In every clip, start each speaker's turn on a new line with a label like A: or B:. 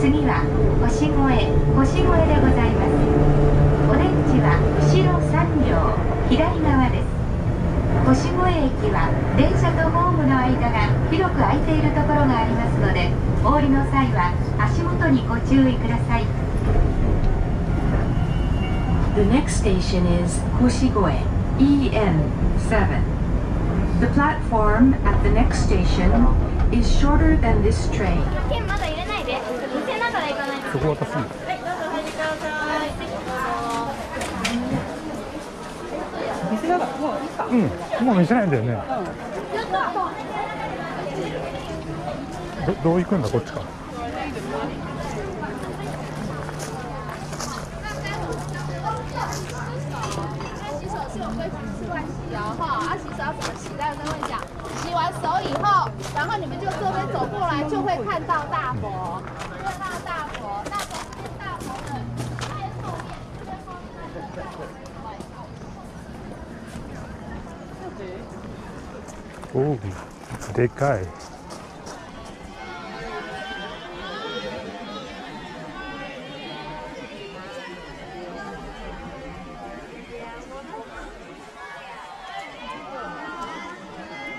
A: 次は腰越越でございます。オレンは後ろ3両左側です。腰越駅は電車とホームの間が広く空いているところがありますのでお降りの際は足元にご注意ください。
B: そこ渡すの
C: はいどうぞお入りください
D: 見せながらもういいか。
B: うん。もう見せないんだよね。どどう行くんだこっちか
E: 洗手手是有规矩吃完洗哦，哈，啊，洗手要怎么洗？大家跟我讲，洗完手以后，然后你们就这边走过来，就会看到大佛，
B: おおでかい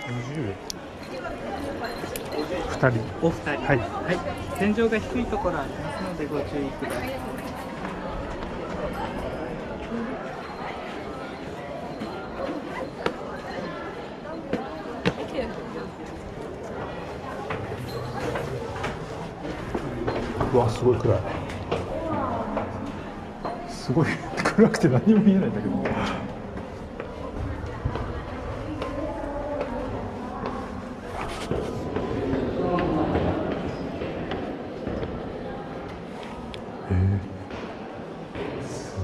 B: 20円2人。
D: お二人。
B: はい。
D: はい、天井が低いところありますのでご注意ください。
B: うわすごい暗い。すごい暗くて何も見えないんだけど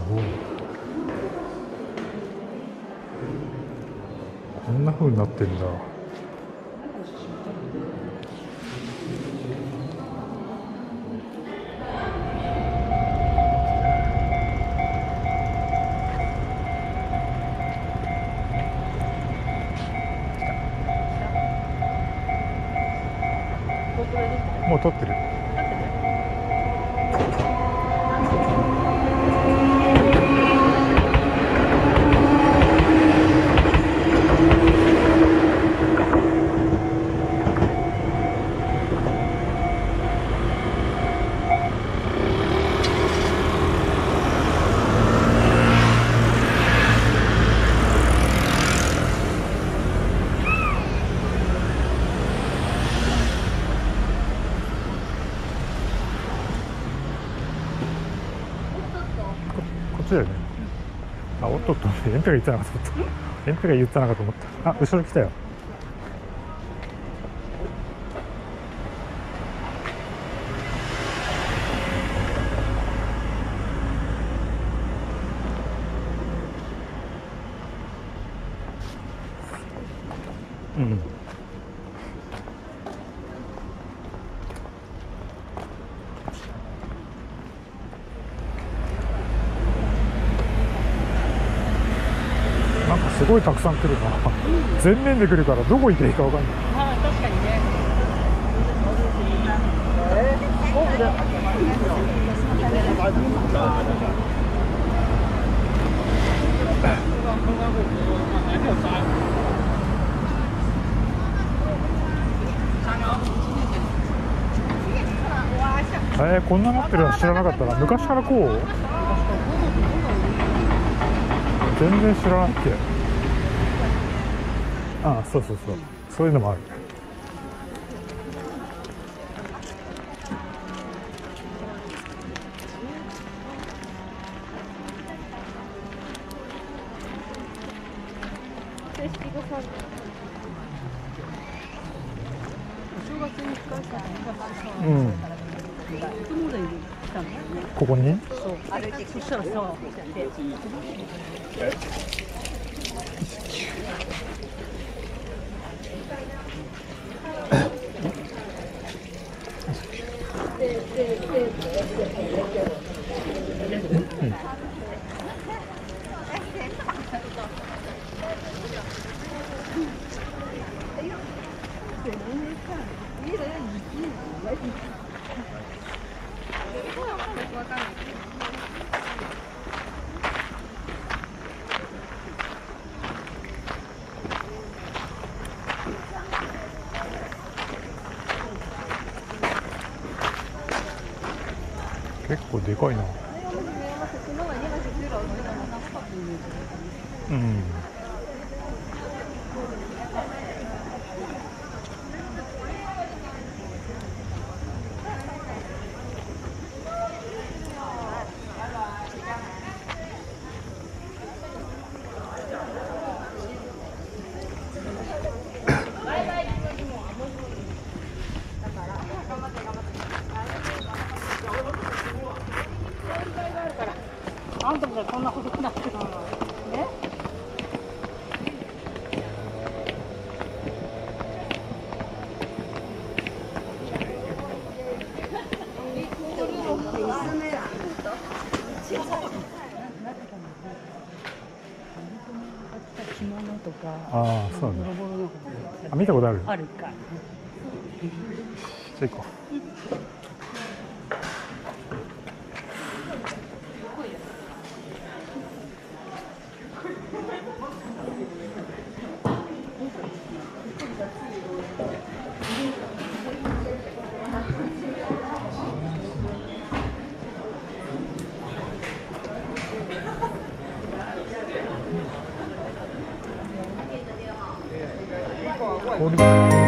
B: こんな風になってんだ。もう撮ってる。ちだよね。あおっとっとエンペが言ってなかった。と思ったエンペが言ったのかと思った。あ後ろ来たよ。ごいたくさん来るな前面で来るからどこ行っていいか分かんない。
D: ああ、確かにね。
B: えー、こんななってるの知らなかったな。昔からこう？全然知らないっけああそうそうそう。そういうのもある。うん。
E: たんだよね
B: ここに？
E: そう。そしたらさ。で
B: 結構でかいな。うん。
E: あんたもこんな細くなってるのね着物とか
B: ああそうなんだ
E: ボロボロの
B: あ見たことある。
E: あるか。
B: じゃあ行こう Cô!